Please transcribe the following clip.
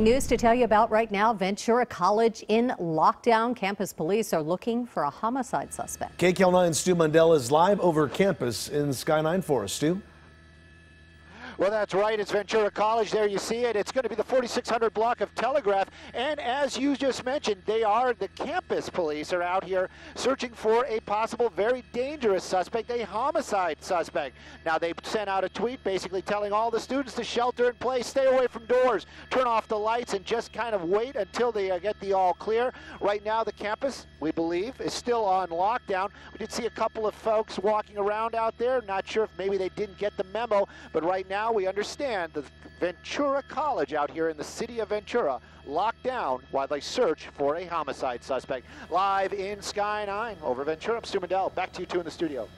News to tell you about right now. Ventura College in lockdown. Campus police are looking for a homicide suspect. KCAL 9's Stu Mundell is live over campus in Sky 9 for us. Stu? Well, that's right. It's Ventura College. There you see it. It's going to be the 4600 block of Telegraph. And as you just mentioned, they are the campus police are out here searching for a possible very dangerous suspect, a homicide suspect. Now, they sent out a tweet basically telling all the students to shelter in place, stay away from doors, turn off the lights, and just kind of wait until they uh, get the all clear. Right now, the campus, we believe, is still on lockdown. We did see a couple of folks walking around out there. Not sure if maybe they didn't get the memo, but right now, now we understand the Ventura College out here in the city of Ventura locked down while they search for a homicide suspect. Live in Sky 9 over Ventura, I'm Stu Mundell. Back to you two in the studio.